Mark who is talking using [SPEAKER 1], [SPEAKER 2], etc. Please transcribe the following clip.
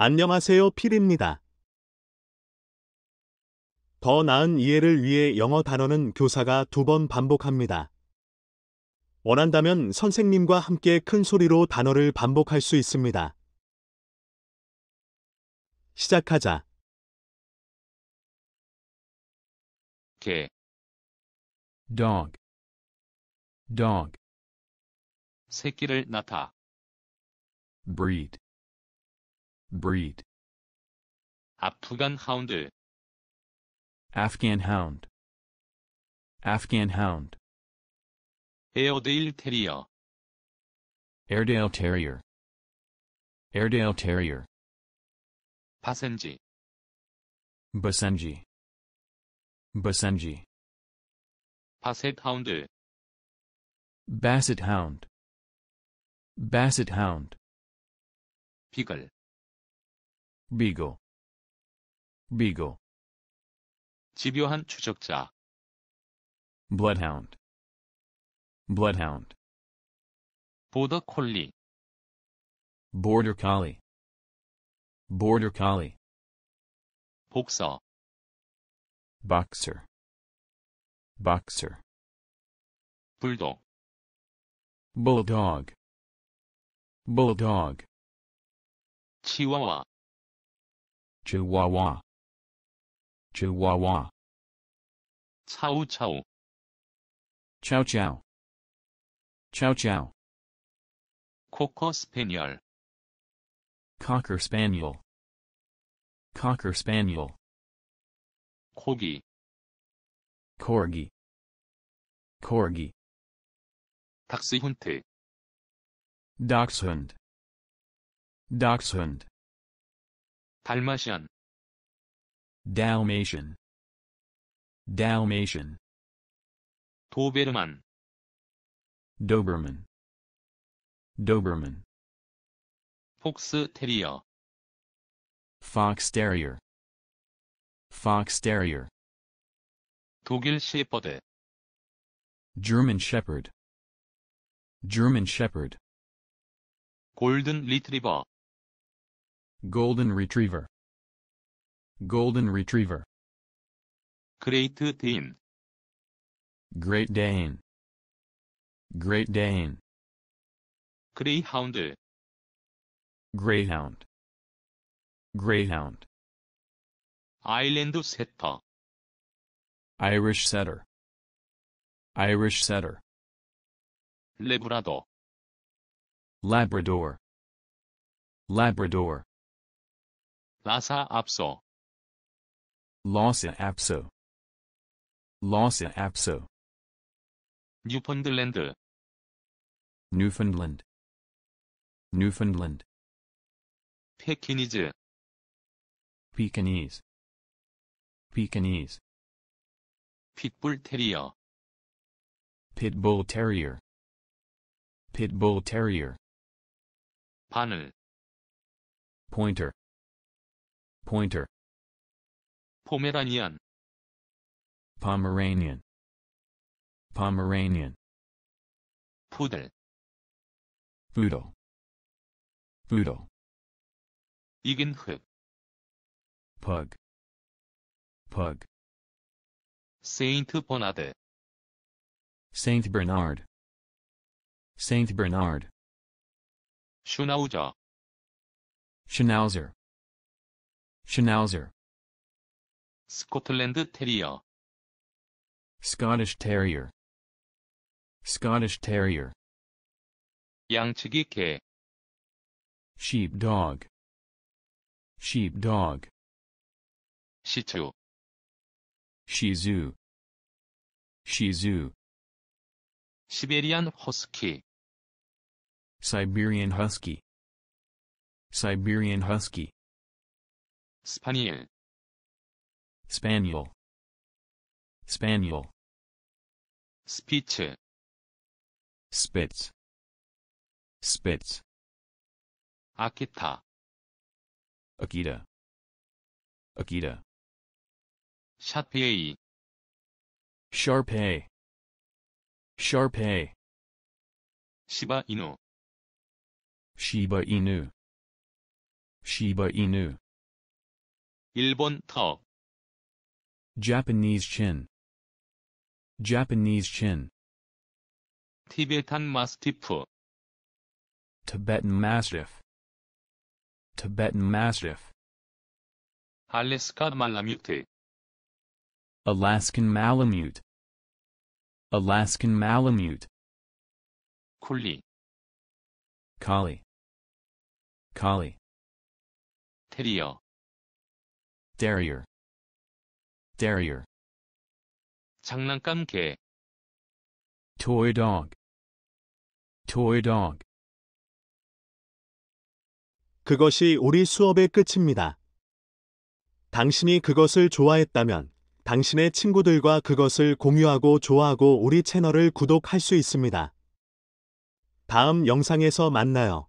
[SPEAKER 1] 안녕하세요, 필입니다. 더 나은 이해를 위해 영어 단어는 교사가 두 번 반복합니다. 원한다면 선생님과 함께 큰 소리로 단어를 반복할 수 있습니다. 시작하자.
[SPEAKER 2] 개,
[SPEAKER 3] dog, dog,
[SPEAKER 2] 새끼를 낳다,
[SPEAKER 3] breed, Breed. Afghan Hound. Afghan Hound.
[SPEAKER 2] Afghan Hound.
[SPEAKER 3] Airedale Terrier. Airedale Terrier.
[SPEAKER 2] Airedale Terrier.
[SPEAKER 3] Basenji. Basenji.
[SPEAKER 2] Basenji. Basset Hound.
[SPEAKER 3] Basset Hound. Basset Hound.
[SPEAKER 2] Beagle
[SPEAKER 3] Beagle, Beagle,
[SPEAKER 2] 집요한 추적자,
[SPEAKER 3] Bloodhound, Bloodhound,
[SPEAKER 2] 보더 콜리,
[SPEAKER 3] Border Collie, Border Collie,
[SPEAKER 2] 복서,
[SPEAKER 3] Boxer, Boxer,
[SPEAKER 2] 불독,
[SPEAKER 3] Bulldog, Bulldog,
[SPEAKER 2] 치와와,
[SPEAKER 3] Chihuahua. Chihuahua. Chow chow. Chow chow.
[SPEAKER 2] Chow chow.
[SPEAKER 3] Cocker spaniel. Cocker spaniel.
[SPEAKER 2] Cocker spaniel.
[SPEAKER 3] Corgi. Corgi.
[SPEAKER 2] Corgi. Dachshund.
[SPEAKER 3] Dachshund. Dachshund.
[SPEAKER 2] 달마시안,
[SPEAKER 3] Dalmatian, Dalmatian,
[SPEAKER 2] 도베르만,
[SPEAKER 3] Doberman, Doberman,
[SPEAKER 2] 폭스 테리어,
[SPEAKER 3] Fox Terrier, Fox Terrier,
[SPEAKER 2] 독일 셰퍼드,
[SPEAKER 3] German Shepherd, German Shepherd,
[SPEAKER 2] 골든 리트리버,
[SPEAKER 3] Golden Retriever. Golden Retriever. Great Dane. Great Dane.
[SPEAKER 2] Great Dane.
[SPEAKER 3] Greyhound. Greyhound.
[SPEAKER 2] Greyhound. Island Setter.
[SPEAKER 3] Irish Setter. Irish Setter.
[SPEAKER 2] Labrador. Labrador. Labrador. 라도,
[SPEAKER 3] Labrador, Labrador,
[SPEAKER 2] 라사 압소,
[SPEAKER 3] Lhasa Apso, Lhasa Apso,
[SPEAKER 2] 뉴펀들랜드,
[SPEAKER 3] Newfoundland, Newfoundland,
[SPEAKER 2] 페키니즈,
[SPEAKER 3] Pekingese, Pekingese,
[SPEAKER 2] 핏불 테리어,
[SPEAKER 3] Pit Bull Terrier, Pit Bull Terrier,
[SPEAKER 2] 바늘,
[SPEAKER 3] Pointer, Pointer,
[SPEAKER 2] 포메라니안,
[SPEAKER 3] Pomeranian, Pomeranian,
[SPEAKER 2] 푸들,
[SPEAKER 3] Poodle, Poodle,
[SPEAKER 2] 이긴 흑,
[SPEAKER 3] Pug, Pug,
[SPEAKER 2] 세인트 버나드,
[SPEAKER 3] Saint Bernard, Saint Bernard,
[SPEAKER 2] 슈나우저,
[SPEAKER 3] Schnauzer, Schnauzer.
[SPEAKER 2] Scotland Terrier,
[SPEAKER 3] Scottish Terrier. Scottish Terrier.
[SPEAKER 2] 양치기 개.
[SPEAKER 3] Sheepdog. Sheepdog.
[SPEAKER 2] dog.
[SPEAKER 3] Shih Tzu.
[SPEAKER 2] Shizu.
[SPEAKER 3] Siberian Husky, Siberian Husky.
[SPEAKER 2] Siberian Husky.
[SPEAKER 3] Spaniel. spaniel
[SPEAKER 2] spaniel
[SPEAKER 3] Spitz. spitz
[SPEAKER 2] spitz Akita.
[SPEAKER 3] akita akita
[SPEAKER 2] 샤페이
[SPEAKER 3] Shar
[SPEAKER 2] Pei. Sharpay. Shiba Inu.
[SPEAKER 3] Shiba Inu. Shiba Inu.
[SPEAKER 2] 일본 턱,
[SPEAKER 3] Japanese chin. Japanese chin.
[SPEAKER 2] 티베탄 마스티프,
[SPEAKER 3] Tibetan Mastiff. Tibetan Mastiff.
[SPEAKER 2] 알래스카 말라뮤트,
[SPEAKER 3] Alaskan Malamute. Alaskan Malamute.
[SPEAKER 2] 쿨리,
[SPEAKER 3] Collie. Collie.
[SPEAKER 2] 테 리어,
[SPEAKER 3] Terrier. Terrier.
[SPEAKER 2] 장난감 개,
[SPEAKER 3] Toy dog. Toy dog.
[SPEAKER 1] 그것이 우리 수업의 끝입니다. 당신이 그것을 좋아했다면 당신의 친구들과 그것을 공유하고 좋아하고 우리 채널을 구독할 수 있습니다. 다음 영상에서 만나요.